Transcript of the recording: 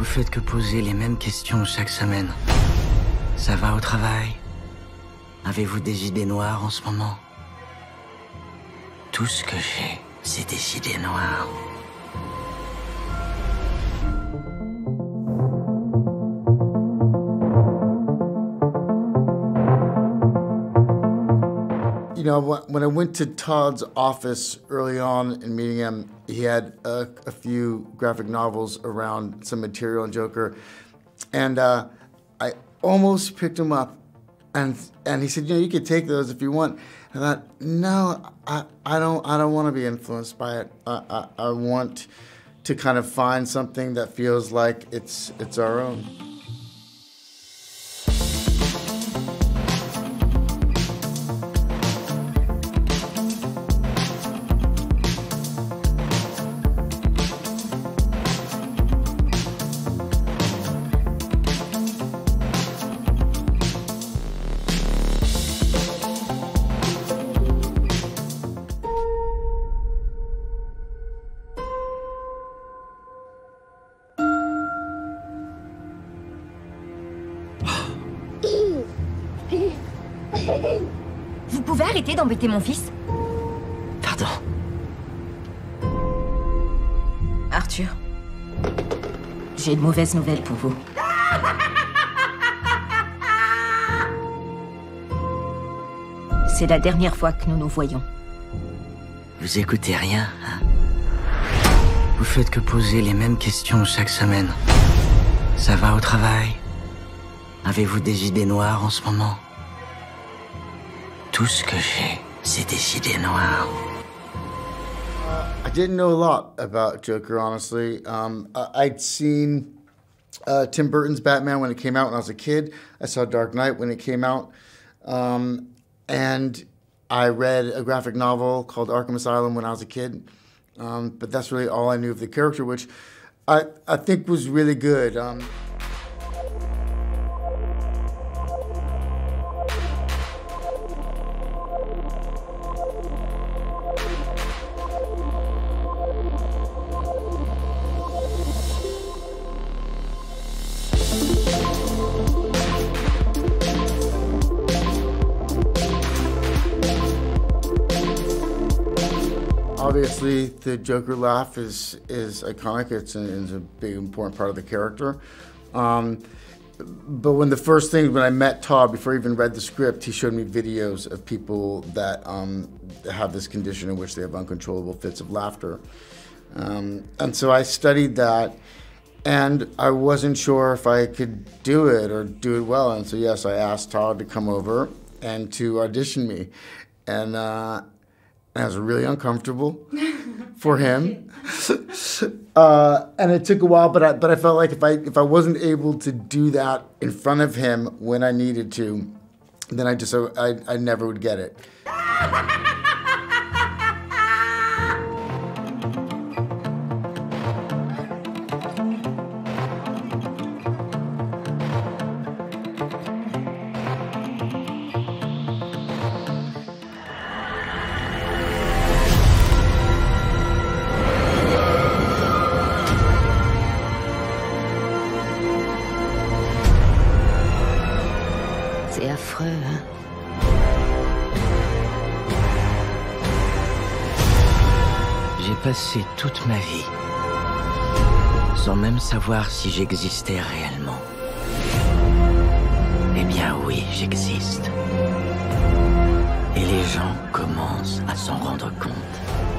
Vous faites que poser les mêmes questions chaque semaine. Ça va au travail? Avez-vous des idées noires en ce moment? Tout ce que j'ai, c'est des idées noires. You know, when I went to Todd's office early on in meeting him, he had a, a few graphic novels around some material in Joker, and uh, I almost picked them up, and and he said, you know, you could take those if you want. And I thought, no, I, I don't I don't want to be influenced by it. I, I, I want to kind of find something that feels like it's it's our own. Vous pouvez arrêter d'embêter mon fils Pardon. Arthur, j'ai une mauvaise nouvelle pour vous. C'est la dernière fois que nous nous voyons. Vous écoutez rien, hein? Vous faites que poser les mêmes questions chaque semaine. Ça va au travail? Avez-vous des idées noires en ce moment Tout ce que j'ai, c'est des idées noires. I didn't know a lot about Joker, honestly. Um, I'd seen uh, Tim Burton's Batman when it came out when I was a kid. I saw Dark Knight when it came out. Um, and I read a graphic novel called Arkham Asylum when I was a kid. Um, but that's really all I knew of the character, which I, I think was really good. Um, obviously the Joker laugh is is iconic. It's a, it's a big important part of the character. Um, but when the first thing when I met Todd before I even read the script, he showed me videos of people that um, have this condition in which they have uncontrollable fits of laughter. Um, and so I studied that, and I wasn't sure if I could do it or do it well. And so yes, I asked Todd to come over and to audition me, and. Uh, and I was really uncomfortable for him. uh, and it took a while, but I, but I felt like if I if I wasn't able to do that in front of him when I needed to, then I just I, I never would get it. passé toute ma vie sans même savoir si j'existais réellement. Eh bien oui, j'existe. Et les gens commencent à s'en rendre compte.